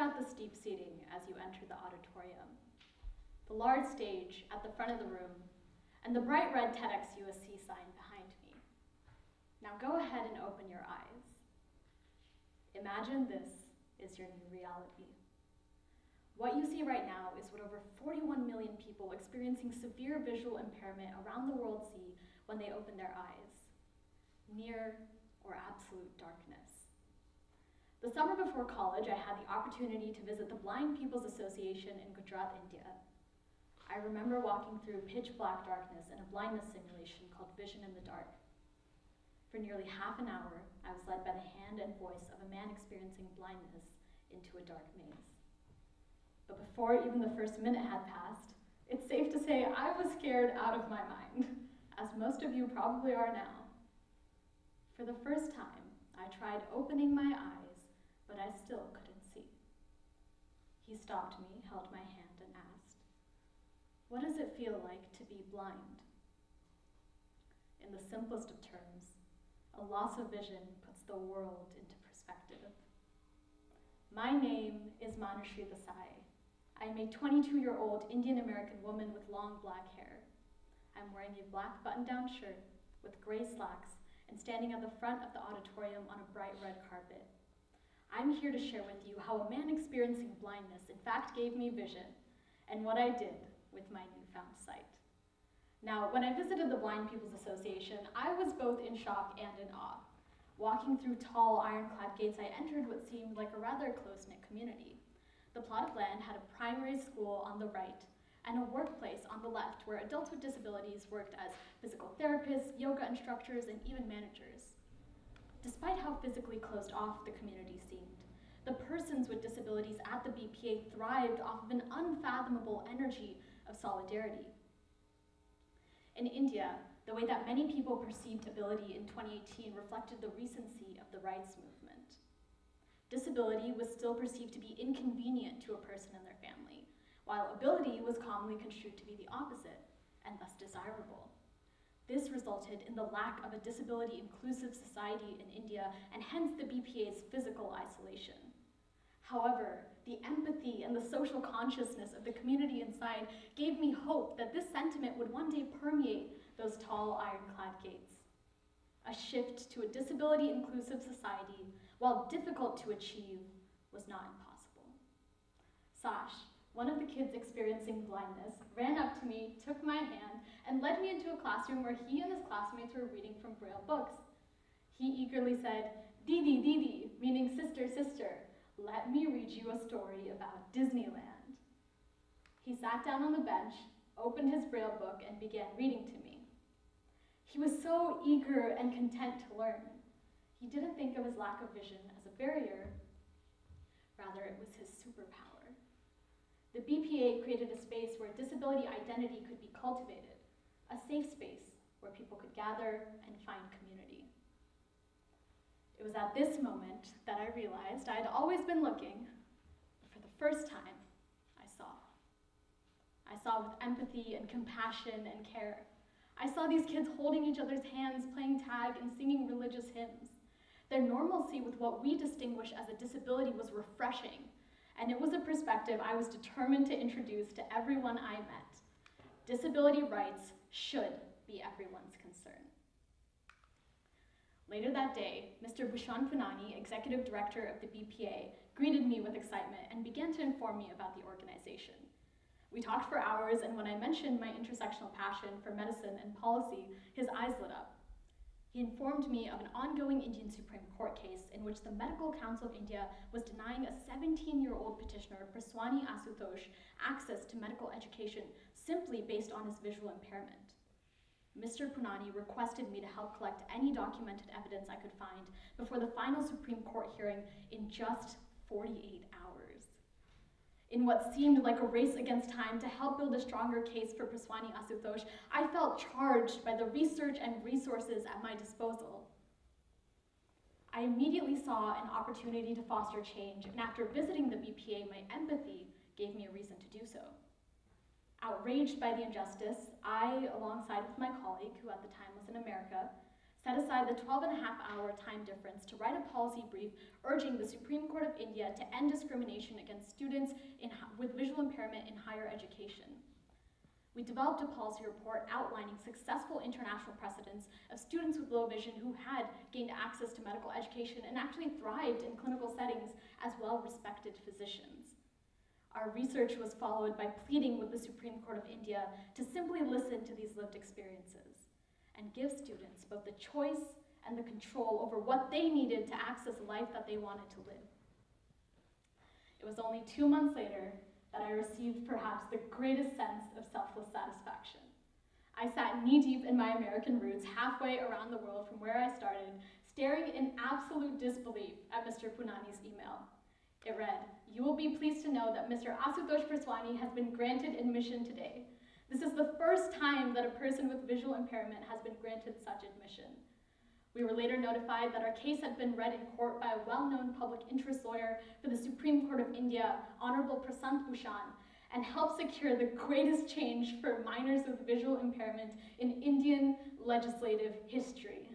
about the steep seating as you enter the auditorium, the large stage at the front of the room, and the bright red TEDx USC sign behind me. Now go ahead and open your eyes. Imagine this is your new reality. What you see right now is what over 41 million people experiencing severe visual impairment around the world see when they open their eyes near or absolute darkness. The summer before college, I had the opportunity to visit the Blind People's Association in Gujarat, India. I remember walking through pitch black darkness in a blindness simulation called Vision in the Dark. For nearly half an hour, I was led by the hand and voice of a man experiencing blindness into a dark maze. But before even the first minute had passed, it's safe to say I was scared out of my mind, as most of you probably are now. For the first time, I tried opening my eyes, I still couldn't see. He stopped me, held my hand, and asked, What does it feel like to be blind? In the simplest of terms, a loss of vision puts the world into perspective. My name is Manushri Desai. I'm a 22-year-old Indian American woman with long black hair. I'm wearing a black button-down shirt with gray slacks and standing at the front of the auditorium on a bright red carpet. I'm here to share with you how a man experiencing blindness in fact gave me vision and what I did with my newfound sight. Now, when I visited the Blind People's Association, I was both in shock and in awe. Walking through tall, ironclad gates, I entered what seemed like a rather close-knit community. The plot of land had a primary school on the right and a workplace on the left where adults with disabilities worked as physical therapists, yoga instructors, and even managers. Despite how physically closed off the community seemed, the persons with disabilities at the BPA thrived off of an unfathomable energy of solidarity. In India, the way that many people perceived ability in 2018 reflected the recency of the rights movement disability was still perceived to be inconvenient to a person and their family, while ability was commonly construed to be the opposite and thus desirable. This resulted in the lack of a disability-inclusive society in India and hence the BPA's physical isolation. However, the empathy and the social consciousness of the community inside gave me hope that this sentiment would one day permeate those tall ironclad gates. A shift to a disability-inclusive society while difficult to achieve, was not impossible. Sash, one of the kids experiencing blindness, ran up to me, took my hand, and led me into a classroom where he and his classmates were reading from Braille books. He eagerly said, Didi, Didi, meaning sister, sister, let me read you a story about Disneyland. He sat down on the bench, opened his Braille book, and began reading to me. He was so eager and content to learn. He didn't think of his lack of vision as a barrier, rather it was his superpower. The BPA created a space where disability identity could be cultivated, a safe space where people could gather and find community. It was at this moment that I realized I had always been looking, but for the first time, I saw. I saw with empathy and compassion and care. I saw these kids holding each other's hands, playing tag, and singing religious hymns. Their normalcy with what we distinguish as a disability was refreshing, and it was a perspective I was determined to introduce to everyone I met. Disability rights should be everyone's concern. Later that day, Mr. Bhushan Punani, Executive Director of the BPA, greeted me with excitement and began to inform me about the organization. We talked for hours, and when I mentioned my intersectional passion for medicine and policy, his eyes lit up. He informed me of an ongoing Indian Supreme Court case in which the Medical Council of India was denying a 17-year-old petitioner, Purswani Asutosh, access to medical education simply based on his visual impairment. Mr. Punani requested me to help collect any documented evidence I could find before the final Supreme Court hearing in just 48 in what seemed like a race against time to help build a stronger case for Purswani Asutosh, I felt charged by the research and resources at my disposal. I immediately saw an opportunity to foster change, and after visiting the BPA, my empathy gave me a reason to do so. Outraged by the injustice, I, alongside with my colleague, who at the time was in America, set aside the 12 and a half hour time difference to write a policy brief urging the Supreme Court of India to end discrimination against students in, with visual impairment in higher education. We developed a policy report outlining successful international precedents of students with low vision who had gained access to medical education and actually thrived in clinical settings as well-respected physicians. Our research was followed by pleading with the Supreme Court of India to simply listen to these lived experiences and give students both the choice and the control over what they needed to access a life that they wanted to live. It was only two months later that I received perhaps the greatest sense of selfless satisfaction. I sat knee deep in my American roots halfway around the world from where I started, staring in absolute disbelief at Mr. Punani's email. It read, You will be pleased to know that Mr. Asutosh Purswani has been granted admission today. This is the first time that a person with visual impairment has been granted such admission. We were later notified that our case had been read in court by a well-known public interest lawyer for the Supreme Court of India, Honorable Prashant Bhushan, and helped secure the greatest change for minors with visual impairment in Indian legislative history.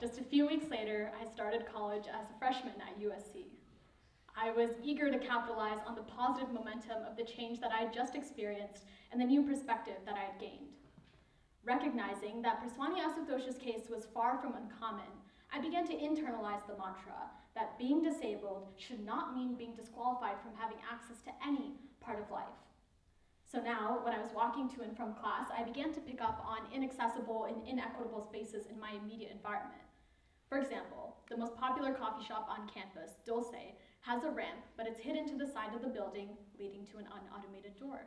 Just a few weeks later, I started college as a freshman at USC. I was eager to capitalize on the positive momentum of the change that I had just experienced and the new perspective that I had gained. Recognizing that Purswani Asutosh's case was far from uncommon, I began to internalize the mantra that being disabled should not mean being disqualified from having access to any part of life. So now, when I was walking to and from class, I began to pick up on inaccessible and inequitable spaces in my immediate environment. For example, the most popular coffee shop on campus, Dulce, has a ramp, but it's hidden to the side of the building, leading to an unautomated door.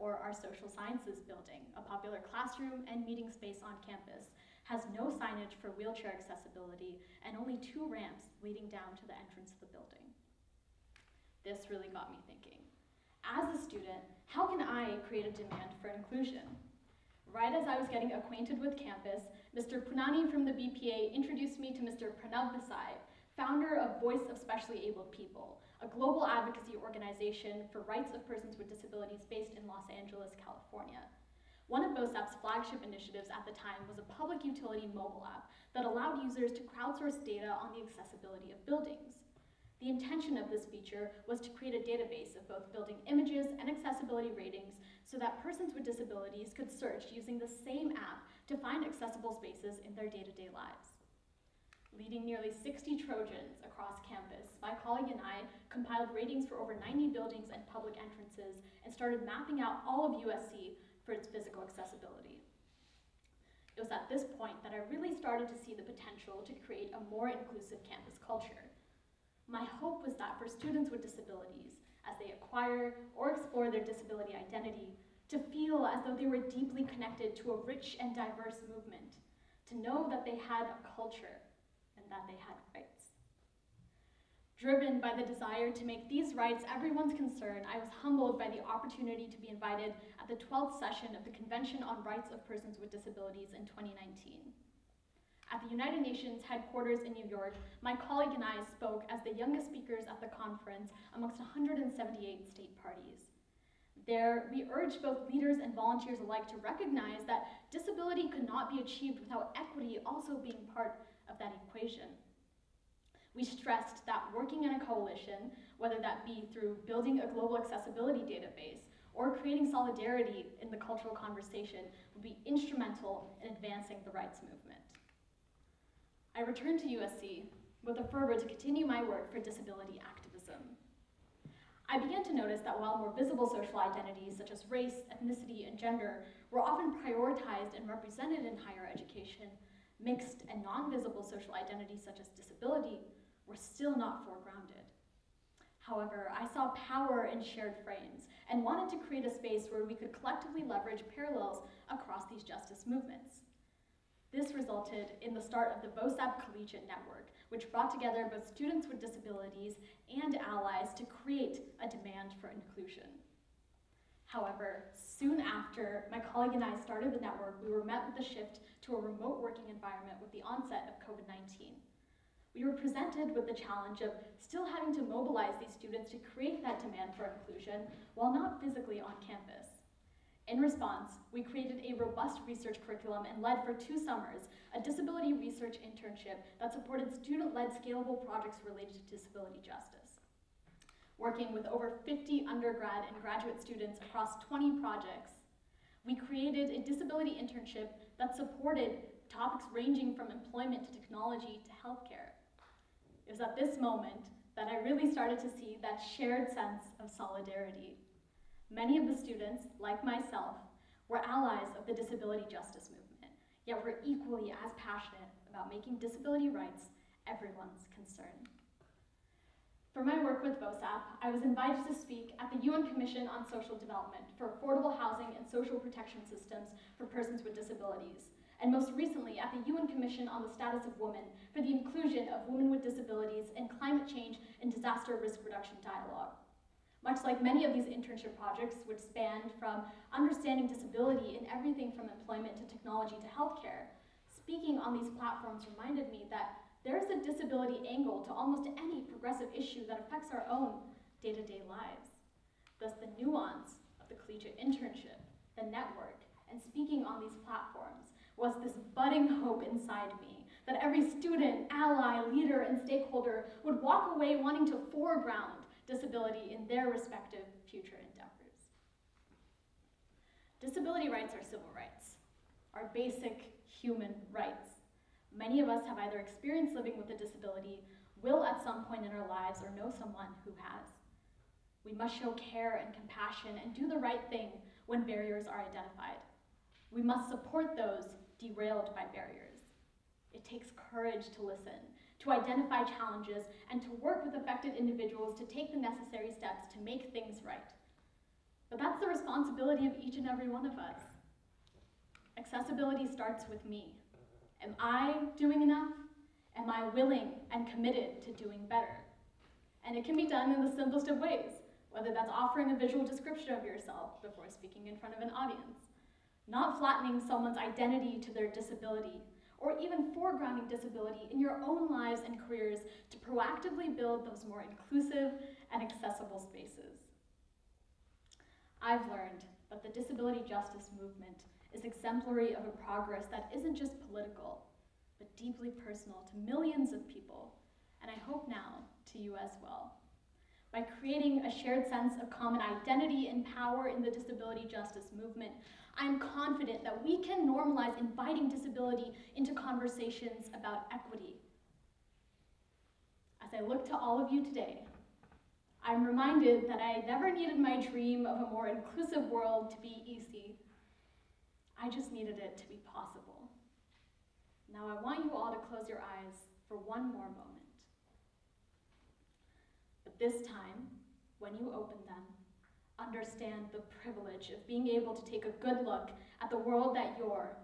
Or our social sciences building, a popular classroom and meeting space on campus, has no signage for wheelchair accessibility and only two ramps leading down to the entrance of the building. This really got me thinking. As a student, how can I create a demand for inclusion? Right as I was getting acquainted with campus, Mr. Punani from the BPA introduced me to Mr. Pranav Desai, founder of Voice of Specially Abled People, a global advocacy organization for rights of persons with disabilities based in Los Angeles, California. One of VOSAP's flagship initiatives at the time was a public utility mobile app that allowed users to crowdsource data on the accessibility of buildings. The intention of this feature was to create a database of both building images and accessibility ratings so that persons with disabilities could search using the same app to find accessible spaces in their day-to-day -day lives leading nearly 60 Trojans across campus, my colleague and I compiled ratings for over 90 buildings and public entrances and started mapping out all of USC for its physical accessibility. It was at this point that I really started to see the potential to create a more inclusive campus culture. My hope was that for students with disabilities, as they acquire or explore their disability identity, to feel as though they were deeply connected to a rich and diverse movement, to know that they had a culture, that they had rights. Driven by the desire to make these rights everyone's concern, I was humbled by the opportunity to be invited at the 12th session of the Convention on Rights of Persons with Disabilities in 2019. At the United Nations headquarters in New York, my colleague and I spoke as the youngest speakers at the conference amongst 178 state parties. There, we urged both leaders and volunteers alike to recognize that disability could not be achieved without equity also being part of that equation. We stressed that working in a coalition, whether that be through building a global accessibility database or creating solidarity in the cultural conversation, would be instrumental in advancing the rights movement. I returned to USC with a fervor to continue my work for disability activism. I began to notice that while more visible social identities such as race, ethnicity, and gender were often prioritized and represented in higher education, mixed and non-visible social identities such as disability were still not foregrounded. However, I saw power in shared frames and wanted to create a space where we could collectively leverage parallels across these justice movements. This resulted in the start of the VOSAP Collegiate Network, which brought together both students with disabilities and allies to create demand for inclusion. However, soon after my colleague and I started the network, we were met with the shift to a remote working environment with the onset of COVID-19. we were presented with the challenge of still having to mobilize these students to create that demand for inclusion while not physically on campus. In response, we created a robust research curriculum and led for two summers a disability research internship that supported student-led scalable projects related to disability justice. Working with over 50 undergrad and graduate students across 20 projects, we created a disability internship that supported topics ranging from employment to technology to healthcare. It was at this moment that I really started to see that shared sense of solidarity. Many of the students, like myself, were allies of the disability justice movement, yet were equally as passionate about making disability rights everyone's concern. For my work with VOSAP, I was invited to speak at the UN Commission on Social Development for Affordable Housing and Social Protection Systems for Persons with Disabilities, and most recently at the UN Commission on the Status of Women for the inclusion of women with disabilities in climate change and disaster risk reduction dialogue. Much like many of these internship projects, which spanned from understanding disability in everything from employment to technology to healthcare, speaking on these platforms reminded me that there is a disability angle to almost any progressive issue that affects our own day-to-day -day lives. Thus, the nuance of the collegiate internship, the network, and speaking on these platforms was this budding hope inside me that every student, ally, leader, and stakeholder would walk away wanting to foreground disability in their respective future endeavors. Disability rights are civil rights, are basic human rights. Many of us have either experienced living with a disability, will at some point in our lives, or know someone who has. We must show care and compassion and do the right thing when barriers are identified. We must support those derailed by barriers. It takes courage to listen, to identify challenges, and to work with affected individuals to take the necessary steps to make things right. But that's the responsibility of each and every one of us. Accessibility starts with me. Am I doing enough? Am I willing and committed to doing better? And it can be done in the simplest of ways, whether that's offering a visual description of yourself before speaking in front of an audience, not flattening someone's identity to their disability, or even foregrounding disability in your own lives and careers to proactively build those more inclusive and accessible spaces. I've learned that the disability justice movement is exemplary of a progress that isn't just political, but deeply personal to millions of people, and I hope now to you as well. By creating a shared sense of common identity and power in the disability justice movement, I'm confident that we can normalize inviting disability into conversations about equity. As I look to all of you today, I'm reminded that I never needed my dream of a more inclusive world to be easy. I just needed it to be possible. Now I want you all to close your eyes for one more moment. But this time, when you open them, understand the privilege of being able to take a good look at the world that you're